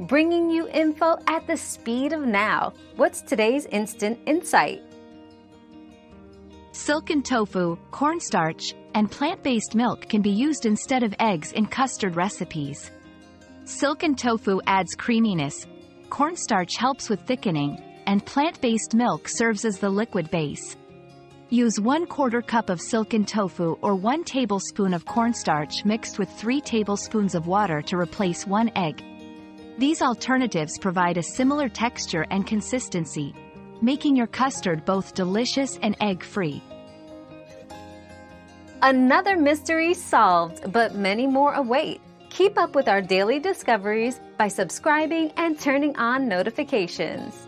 bringing you info at the speed of now. What's today's instant insight? Silken tofu, cornstarch, and plant-based milk can be used instead of eggs in custard recipes. Silken tofu adds creaminess, cornstarch helps with thickening, and plant-based milk serves as the liquid base. Use 1 quarter cup of silken tofu or 1 tablespoon of cornstarch mixed with 3 tablespoons of water to replace 1 egg. These alternatives provide a similar texture and consistency, making your custard both delicious and egg-free. Another mystery solved, but many more await. Keep up with our daily discoveries by subscribing and turning on notifications.